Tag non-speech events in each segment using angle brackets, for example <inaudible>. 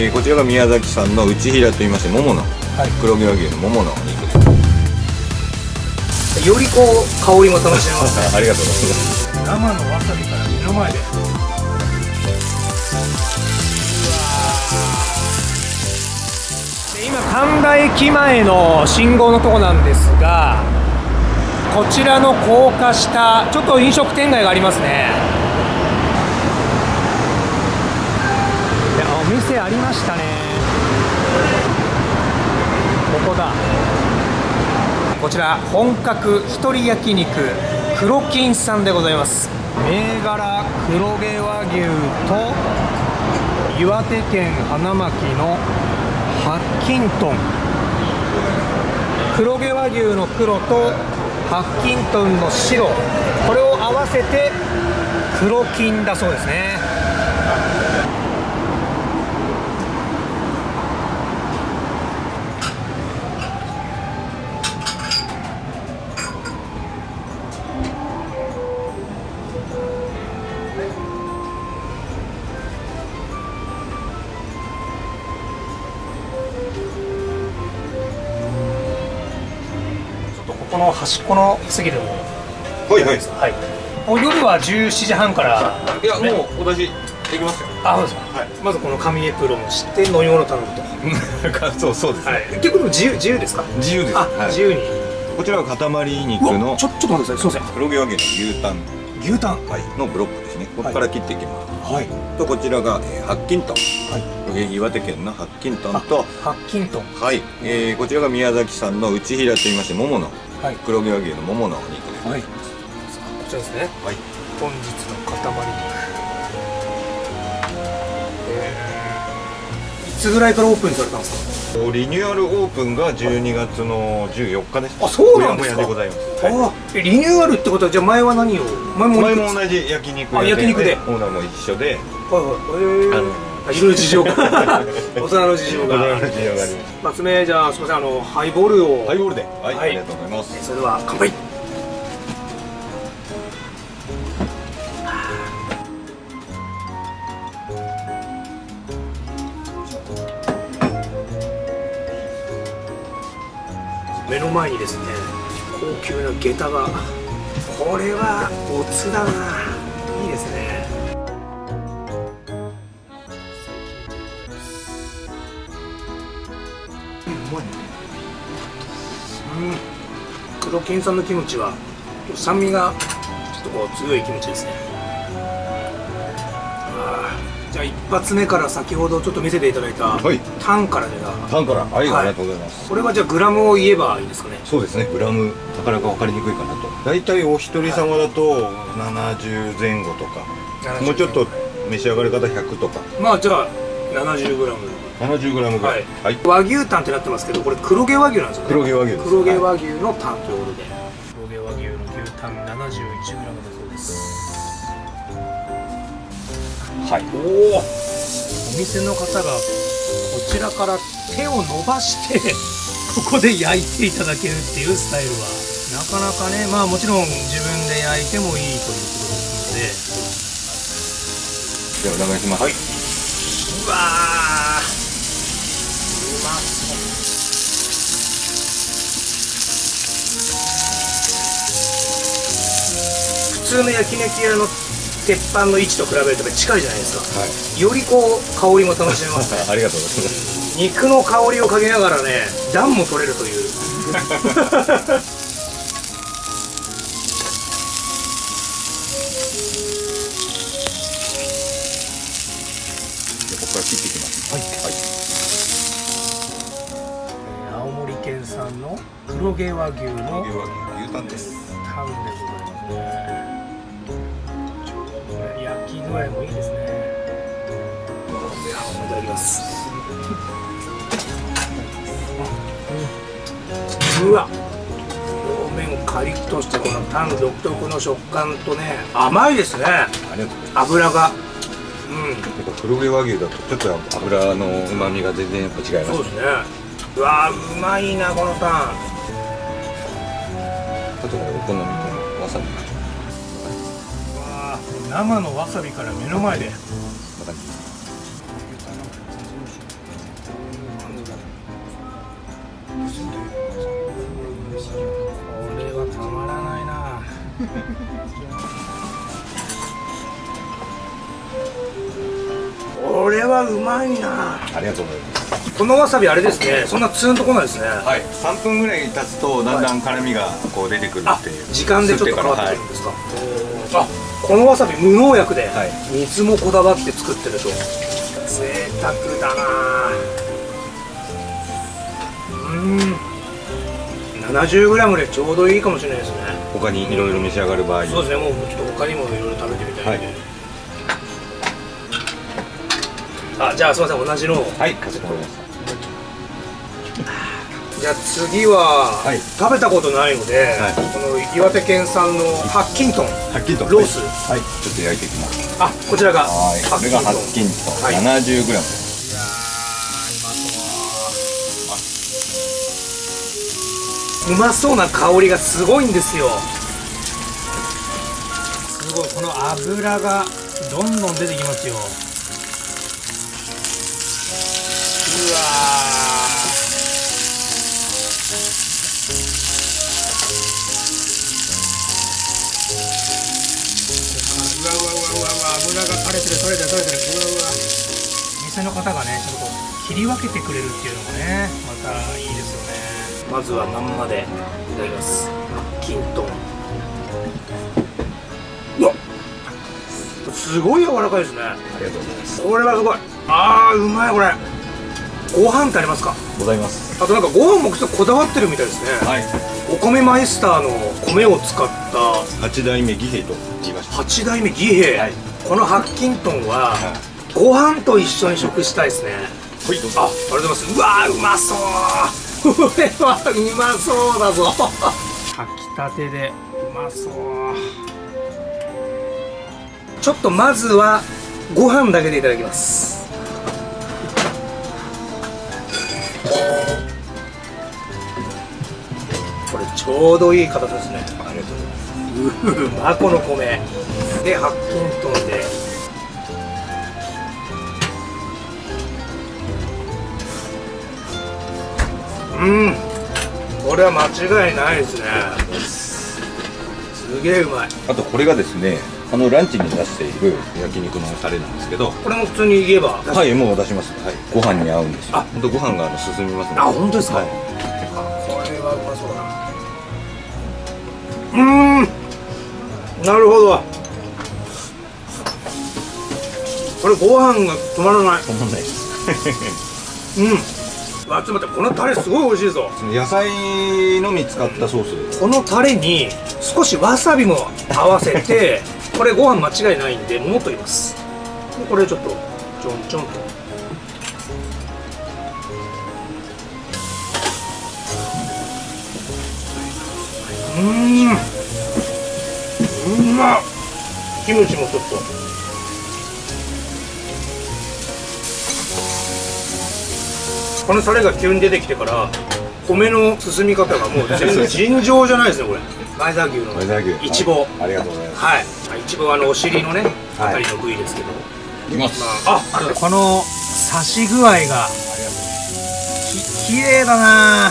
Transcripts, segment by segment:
えーこちらが宮崎産の内平と言いまして桃の、黒毛和牛の桃のお肉です。よりこう香りも楽しめますね。<laughs> ありがとうございます。生のわさびから目の前で。で今神田駅前の信号のとこなんですがこちらの高架下ちょっと飲食店街がありますねでありましたね。ここだ。こちら本格一人焼肉黒金さんでございます。銘柄黒毛和牛と岩手県花巻の白金豚。黒毛和牛の黒と白金豚の白。これを合わせて黒金だそうですねここの端っこの席でも。はいはい。はい。お夜は17時半から。いやもうお出しできますよ。あそうですか、はい。まずこの紙エプロンをして飲み物頼むと、<laughs> そうそうです、はい、結構でも自由自由ですか？自由です。あ、はい。自由に。こちらは塊肉のちょちょっと待ってください。すいません。黒毛和牛の牛タン、牛タン？はい、のブロックですね。ここから切っていきます、はい。とこちらが、えー、白金豚。はい。えー岩手県の白金豚と。白金豚。はい、えーこちらが宮崎産の内平と言いまして桃のはい。黒毛和牛の桃のお肉です、はい。こちらですね。はい。本日の塊肉えー。いつぐらいからオープンされたんですか？リニューアルオープンが12月の14日です。あそうなんですか？ございます、はい。あえリニューアルってことはじゃあ前は何を？前も前も同じ焼肉屋あ焼肉で。オーナーも一緒で。はいはい。えあのー、いろいろ <laughs> 事情が。大人の事情が。ます二つ目じゃあす。みませんあのハイボールを。ハイボールで。はい、はい。ありがとうございます。それでは乾杯。目の前にですね高級な下駄が。これはおつだな黒金さんのキムチは酸味がちょっとこう強いキムチですね。じゃあ一発目から先ほどちょっと見せていただいたはい。タンからでがタンから。はい、はい。ありがとうございます。これはじゃあグラムを言えばいいですかね？そうですね。グラムなかなか分かりにくいかなと。大体お一人様だと70前後とか、70もうちょっと召し上がる方100とか。まあじゃあ 70g 70グラムぐらい。はい、和牛タンってなってますけどこれ黒毛和牛なんですよね。黒毛和牛です。黒毛和牛のタンということで、黒毛和牛の牛タン 71g だそうです。はい。おおお店の方がこちらから手を伸ばして <laughs> ここで焼いていただけるっていうスタイルはなかなかねまあもちろん自分で焼いてもいいということですで。はお願いします、はい、のでうわまそう普通の焼肉屋の鉄板の位置と比べると近いじゃないですか。はい。よりこう香りも楽しめますね。<laughs> ありがとうございます。肉の香りをかけながらね暖も取れるという <laughs> 黒毛和牛の牛牛タンです。タンでございます。ね焼き具合もいいですね。いただきます。うわ。表面カリッとしてこのタン独特の食感とね甘いですね。油が。うん。黒毛和牛だとちょっと油の旨味が全然やっぱ違いますそうですね。うわうまいなこのタンとかお好みのわさびわ生のわさびから目の前で。これはうまいな。ありがとうございます。このわさびあれですね。そんなツーンとこないですね。はい。3分ぐらい経つとだんだん辛みがこう出てくるあっていう。時間でちょっと変わってくるんはですか、あこのわさび無農薬で、はい。水もこだわって作ってると。贅沢だな。うん。70g でちょうどいいかもしれないですね。い他にいろいろ召し上がる場合そうですね。もうちょっと他にもいろいろ食べてみたいんで、あじゃあすいません同じのをはいかしこまりました。じゃあ次は、はい。食べたことないので、はい。この岩手県産のハッキントンはっきりとロース。はい。ちょっと焼いていきます。あこちらがはい。これがハッキントンはい 70g ですいやうまそうな香りがすごいんですよ。すごい。この油がどんどん出てきますよ油が垂れてる垂れてる垂れてるうわうわ店の方がねちょっと切り分けてくれるっていうのもねまたいいですよねまずはまんまでいただきますキントンうわすごい柔らかいですねありがとうございますこれはすごいあーうまいこれご飯ってありますか？ございます。あとなんかご飯もちょっとこだわってるみたいですね、はい。お米マイスターの米を使った八代目義兵と言いました。八代目義兵、はい。このハッキントンは、はご飯と一緒に食したいですね。ほいどうぞ。あ、ありがとうございます。うわーうまそう。これはうまそうだぞ。炊きたてでうまそう。ちょっとまずはご飯だけでいただきますちょうどいい形ですね。ありがとうございます。うまこの米。でハッキントンで。うん。これは間違いないですね。すげえうまい。あとこれがですねあのランチに出している焼肉のタレなんですけど。これも普通に言えばはいもう出します。はい。ご飯に合うんですよ。あ。本当ご飯があの進みますねあ本当ですか、はいうーん。なるほど。これご飯が止まらない。止まんない。で <laughs> すうん。わちょっと待ってこのタレすごい美味しいぞ。野菜のみ使ったソース。このタレに少しわさびも合わせて <laughs> これご飯間違いないんでもっといます。でこれちょっとちょんちょんとうーん。うまっキムチもちょっと。このタレが急に出てきてから米の進み方がもう全然尋常じゃないですねこれ。前沢牛の。前沢牛イチボ。ありがとうございます。はい。イチボはあのお尻のねあはいたりの部位ですけど、いきます。まあ、あこの刺し具合がき綺麗だな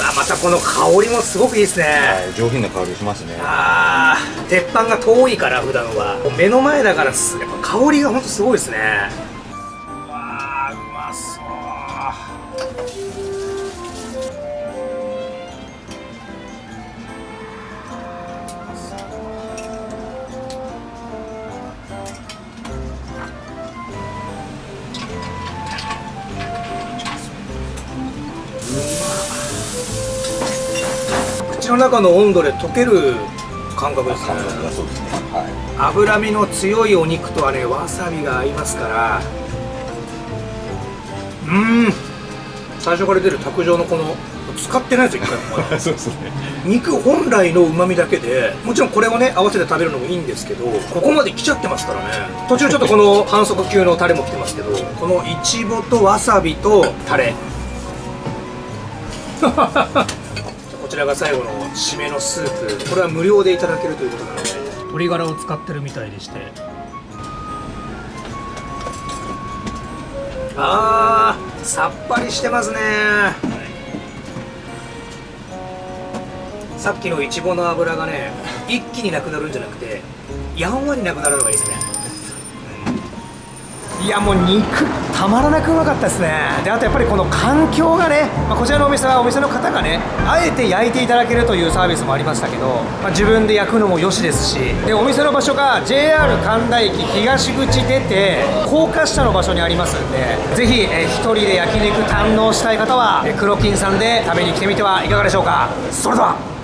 あまたこの香りもすごくいいですね、はい上品な香りしますね。あー鉄板が遠いから普段は。目の前だからすやっぱ香りがほんとすごいですね口の中の温度で溶ける感覚ですね感覚がそうですねは脂身の強いお肉とはねわさびが合いますから。うーん。最初から出る卓上のこの使ってないですよ一回も。<laughs> そうですね。肉本来のうまみだけでもちろんこれをね合わせて食べるのもいいんですけどここまで来ちゃってますからね。途中ちょっとこの反則級のタレも来てますけどこのいちごとわさびとタレらが最後の締めのスープ。これは無料でいただけるということなので。鶏ガラを使ってるみたいでして。あーさっぱりしてますね、さっきのイチごの油がね一気になくなるんじゃなくてやんわりなくなるのがいいですね。いやもう肉たまらなくうまかったですね。であとやっぱりこの環境がね、まあ、こちらのお店はお店の方がねあえて焼いていただけるというサービスもありましたけど、まあ、自分で焼くのもよしですしでお店の場所が JR 神田駅東口出て高架下の場所にありますんでぜひ、えー、人で焼肉堪能したい方はえ黒金さんで食べに来てみてはいかがでしょうか。それでは。